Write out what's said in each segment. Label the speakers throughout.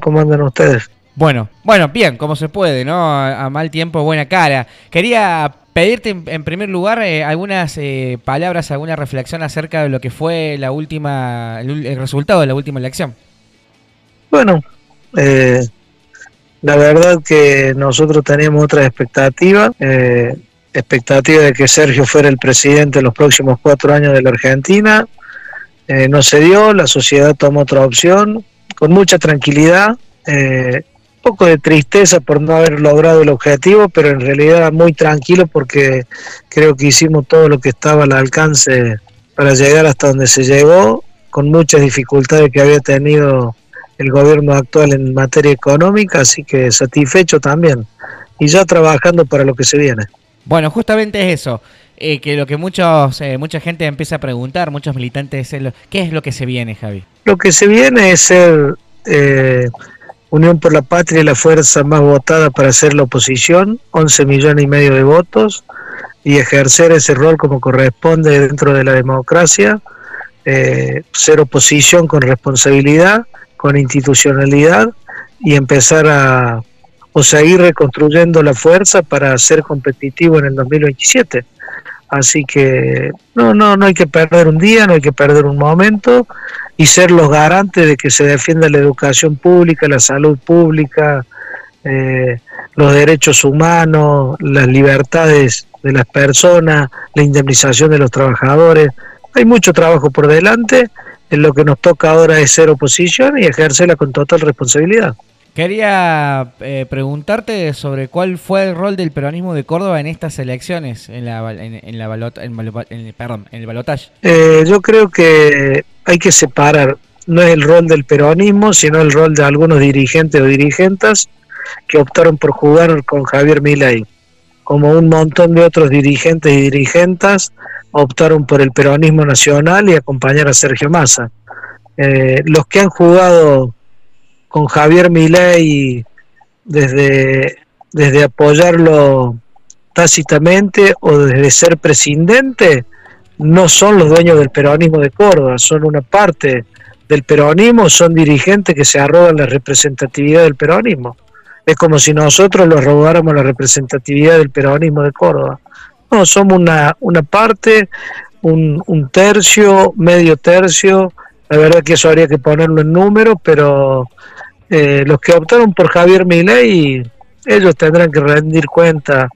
Speaker 1: ¿Cómo andan ustedes?
Speaker 2: Bueno, bueno, bien, como se puede, ¿no? A, mal tiempo, buena cara. Quería pedirte en, primer lugar eh, algunas eh, palabras, alguna reflexión acerca de lo que fue la última, el, resultado de la última elección.
Speaker 1: Bueno, eh, la verdad que nosotros teníamos otra expectativa, expectativa de que Sergio fuera el presidente en los próximos cuatro años de la Argentina. no se dio, la sociedad tomó otra opción, con mucha tranquilidad. Eh, poco de tristeza por no haber logrado el objetivo, pero en realidad muy tranquilo porque creo que hicimos todo lo que estaba al alcance para llegar hasta donde se llegó, con muchas dificultades que había tenido el gobierno actual en materia económica, así que satisfecho también y ya trabajando para lo que se viene.
Speaker 2: Bueno, justamente es eso, eh, que lo que muchos, eh, mucha gente empieza a preguntar, muchos militantes, ¿qué es lo que se viene, Javi?
Speaker 1: Lo que se viene es ser eh, Unión por la Patria la fuerza más votada para hacer la oposición, 11 millones y medio de votos, y ejercer ese rol como corresponde dentro de la democracia, eh, ser oposición con responsabilidad, con institucionalidad y empezar a o seguir reconstruyendo la fuerza para ser competitivo en el 2027. Así que no, no, no hay que perder un día, no hay que perder un momento y ser los garantes de que se defienda la educación pública, la salud pública, eh, los derechos humanos, las libertades de las personas, la indemnización de los trabajadores. Hay mucho trabajo por delante, en lo que nos toca ahora es ser oposición y ejercerla con total responsabilidad.
Speaker 2: Quería eh, preguntarte sobre cuál fue el rol del peronismo de Córdoba en estas elecciones, en la, en, la en, perdón, en el balotaje.
Speaker 1: Eh, yo creo que hay que separar, no es el rol del peronismo, sino el rol de algunos dirigentes o dirigentes que optaron por jugar con Javier Milei, como un montón de otros dirigentes y dirigentes optaron por el peronismo nacional y acompañar a Sergio Massa. Eh, los que han jugado con Javier Milei desde, desde apoyarlo tácitamente o desde ser presidente, no son los dueños del peronismo de Córdoba, son una parte del peronismo, son dirigentes que se arrogan la representatividad del peronismo. Es como si nosotros los robáramos la representatividad del peronismo de Córdoba. No, somos una, una parte, un, un tercio, medio tercio, la verdad que eso habría que ponerlo en número, pero eh, los que optaron por Javier Milei, ellos tendrán que rendir cuenta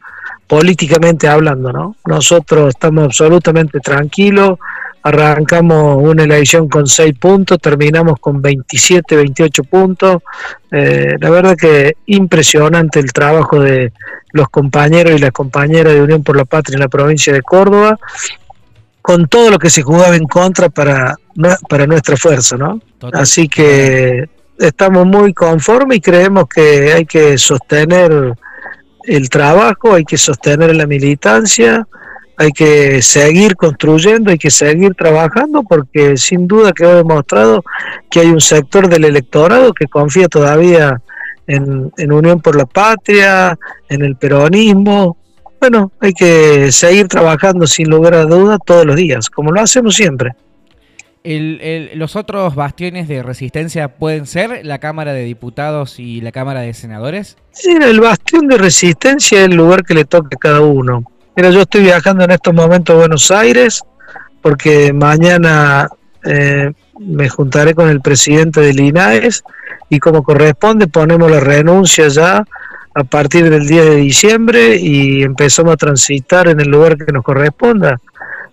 Speaker 1: políticamente hablando, ¿no? Nosotros estamos absolutamente tranquilos, arrancamos una elección con 6 puntos, terminamos con 27, 28 puntos. Eh, la verdad que impresionante el trabajo de los compañeros y las compañeras de Unión por la Patria en la provincia de Córdoba, con todo lo que se jugaba en contra para, para nuestra fuerza, ¿no? Así que estamos muy conformes y creemos que hay que sostener el trabajo, hay que sostener la militancia, hay que seguir construyendo, hay que seguir trabajando, porque sin duda que ha demostrado que hay un sector del electorado que confía todavía en, en Unión por la Patria, en el peronismo. Bueno, hay que seguir trabajando sin lugar a duda todos los días, como lo hacemos siempre.
Speaker 2: El, los otros bastiones de resistencia pueden ser la Cámara de Diputados y la Cámara de Senadores.
Speaker 1: Sí, el bastión de resistencia es el lugar que le toca a cada uno. Mira, yo estoy viajando en estos momentos a Buenos Aires porque mañana eh, me juntaré con el presidente de Linares y como corresponde ponemos la renuncia ya a partir del 10 de diciembre y empezamos a transitar en el lugar que nos corresponda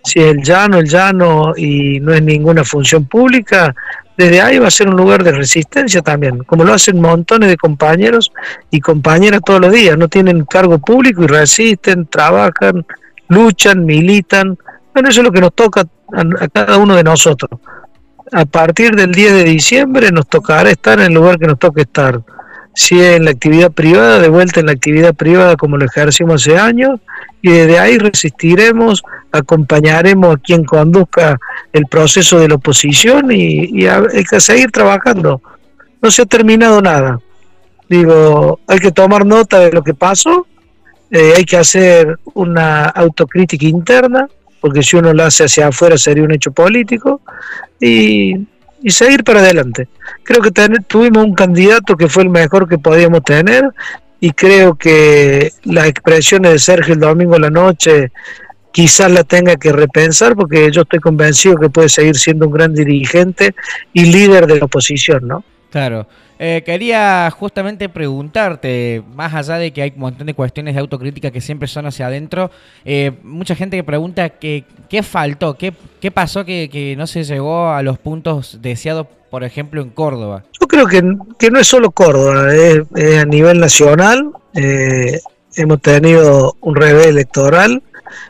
Speaker 1: si es el llano, el llano y no es ninguna función pública, desde ahí va a ser un lugar de resistencia también, como lo hacen montones de compañeros y compañeras todos los días, no tienen cargo público y resisten, trabajan, luchan, militan. Bueno, eso es lo que nos toca a, cada uno de nosotros. A partir del 10 de diciembre nos tocará estar en el lugar que nos toque estar. Si en la actividad privada, de vuelta en la actividad privada como lo ejercimos hace años, y desde ahí resistiremos, acompañaremos a quien conduzca el proceso de la oposición y, hay que seguir trabajando. No se ha terminado nada. Digo, hay que tomar nota de lo que pasó, eh, hay que hacer una autocrítica interna, porque si uno lo hace hacia afuera sería un hecho político, y y seguir para adelante. Creo que tuvimos un candidato que fue el mejor que podíamos tener y creo que las expresiones de Sergio el domingo a la noche quizás la tenga que repensar porque yo estoy convencido que puede seguir siendo un gran dirigente y líder de la oposición, ¿no?
Speaker 2: Claro. Eh, quería justamente preguntarte, más allá de que hay un montón de cuestiones de autocrítica que siempre son hacia adentro, eh, mucha gente que pregunta que, qué faltó, qué, qué pasó que, no se llegó a los puntos deseados, por ejemplo, en Córdoba.
Speaker 1: Yo creo que, no es solo Córdoba, es, a nivel nacional. Eh, hemos tenido un revés electoral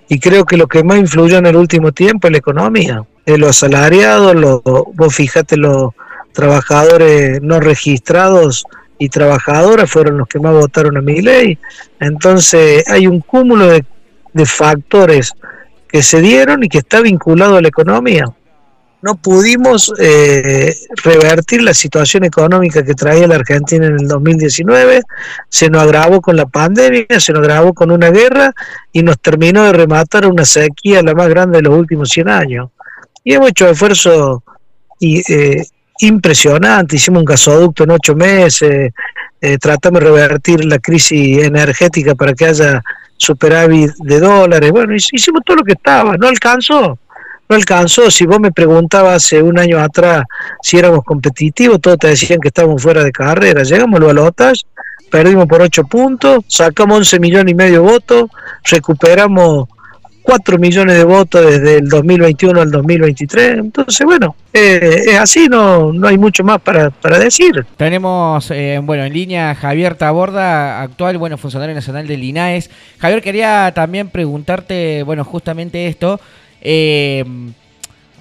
Speaker 1: y creo que lo que más influyó en el último tiempo es la economía. los asalariados, los, vos fíjate los trabajadores no registrados y trabajadoras fueron los que más votaron a mi ley. Entonces hay un cúmulo de, factores que se dieron y que está vinculado a la economía. No pudimos eh, revertir la situación económica que traía la Argentina en el 2019, se nos agravó con la pandemia, se nos agravó con una guerra y nos terminó de rematar una sequía la más grande de los últimos 100 años. Y hemos hecho esfuerzos y, eh, impresionante, hicimos un gasoducto en ocho meses, eh, tratamos de revertir la crisis energética para que haya superávit de dólares, bueno, hicimos todo lo que estaba, no alcanzó, no alcanzó, si vos me preguntabas hace un año atrás si éramos competitivos, todos te decían que estábamos fuera de carrera, llegamos a los balotas, perdimos por ocho puntos, sacamos 11 millones y medio de votos, recuperamos 4 millones de votos desde el 2021 al 2023. Entonces, bueno, eh, es así, no, no hay mucho más para, para decir.
Speaker 2: Tenemos, eh, bueno, en línea Javier Taborda, actual, bueno, funcionario nacional del INAES. Javier, quería también preguntarte, bueno, justamente esto. Eh,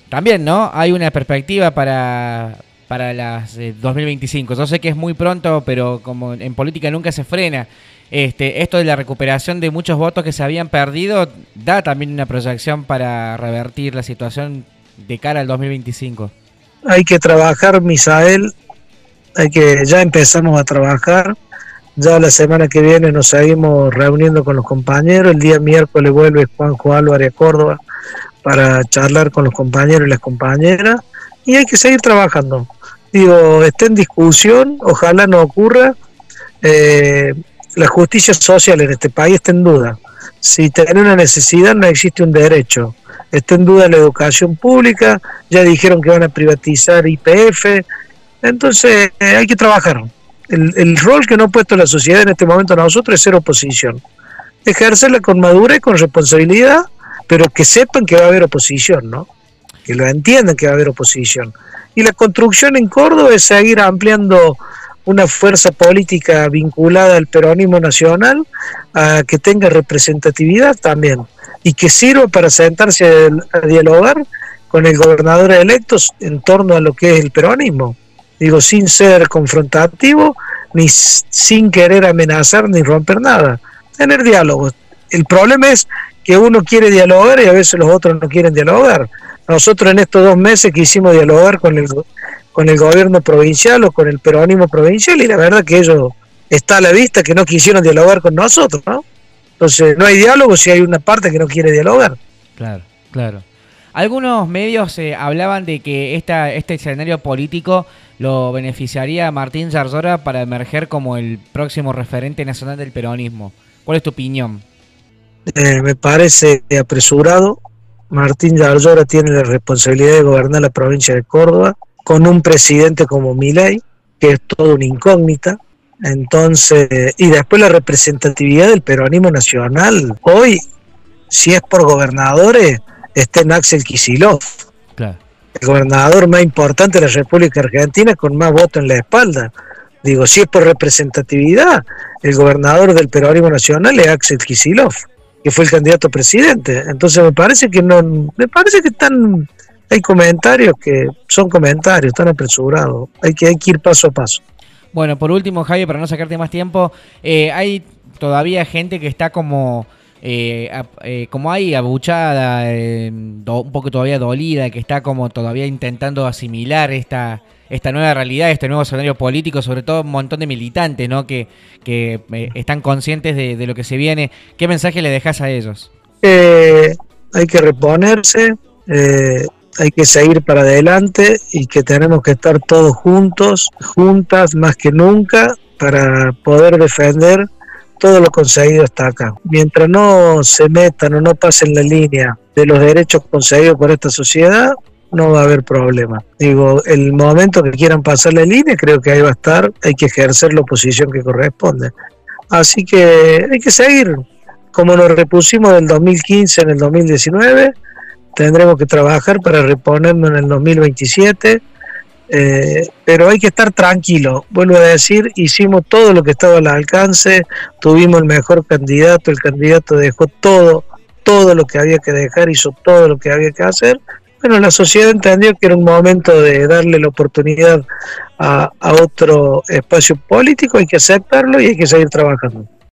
Speaker 2: también, ¿no? Hay una perspectiva para, para las 2025. Yo sé que es muy pronto, pero como en política nunca se frena. Este, esto de la recuperación de muchos votos que se habían perdido da también una proyección para revertir la situación de cara al 2025.
Speaker 1: Hay que trabajar, Misael, hay que ya empezamos a trabajar. Ya la semana que viene nos seguimos reuniendo con los compañeros. El día miércoles vuelve Juanjo Álvarez a Córdoba para charlar con los compañeros y las compañeras. Y hay que seguir trabajando. Digo, está en discusión, ojalá no ocurra. Eh, la justicia social en este país está en duda. Si tiene una necesidad, no existe un derecho. Está en duda la educación pública, ya dijeron que van a privatizar IPF, entonces eh, hay que trabajar. El, rol que no ha puesto la sociedad en este momento a nosotros es ser oposición. Ejercerla con madurez, con responsabilidad, pero que sepan que va a haber oposición, ¿no? Que lo entiendan que va a haber oposición. Y la construcción en Córdoba es seguir ampliando una fuerza política vinculada al peronismo nacional a que tenga representatividad también y que sirva para sentarse a, dialogar con el gobernador electo en torno a lo que es el peronismo. Digo, sin ser confrontativo, ni sin querer amenazar ni romper nada. Tener diálogo. El problema es que uno quiere dialogar y a veces los otros no quieren dialogar. Nosotros en estos dos meses quisimos dialogar con el con el gobierno provincial o con el peronismo provincial y la verdad que ellos está a la vista que no quisieron dialogar con nosotros, ¿no? Entonces no hay diálogo si hay una parte que no quiere dialogar.
Speaker 2: Claro, claro. Algunos medios eh, hablaban de que esta, este escenario político lo beneficiaría a Martín Zarzora para emerger como el próximo referente nacional del peronismo. ¿Cuál es tu opinión?
Speaker 1: Eh, me parece apresurado. Martín Zarzora tiene la responsabilidad de gobernar la provincia de Córdoba con un presidente como Milei, que es todo una incógnita. Entonces, y después la representatividad del peronismo nacional. Hoy, si es por gobernadores, está en Axel Kisilov. El gobernador más importante de la República Argentina con más votos en la espalda. Digo, si es por representatividad, el gobernador del peronismo nacional es Axel Kisilov, que fue el candidato a presidente. Entonces me parece que no, me parece que están hay comentarios que son comentarios, están apresurados, hay que, hay que ir paso a paso.
Speaker 2: Bueno, por último, Javier, para no sacarte más tiempo, eh, hay todavía gente que está como... Eh, eh, como hay abuchada, un poco todavía dolida, que está como todavía intentando asimilar esta, esta nueva realidad, este nuevo escenario político, sobre todo un montón de militantes, ¿no? Que, que están conscientes de, de, lo que se viene. ¿Qué mensaje le dejas a ellos?
Speaker 1: hay que reponerse, hay que seguir para adelante y que tenemos que estar todos juntos, juntas más que nunca, para poder defender todo lo conseguido hasta acá. Mientras no se metan o no pasen la línea de los derechos conseguidos por esta sociedad, no va a haber problema. Digo, el momento que quieran pasar la línea, creo que ahí va a estar, hay que ejercer la oposición que corresponde. Así que hay que seguir. Como nos repusimos del 2015 en el 2019, tendremos que trabajar para reponernos en el 2027. Eh, pero hay que estar tranquilo. Vuelvo a decir, hicimos todo lo que estaba al alcance, tuvimos el mejor candidato, el candidato dejó todo, todo lo que había que dejar, hizo todo lo que había que hacer. Bueno, la sociedad entendió que era un momento de darle la oportunidad a, a otro espacio político, hay que aceptarlo y hay que seguir trabajando.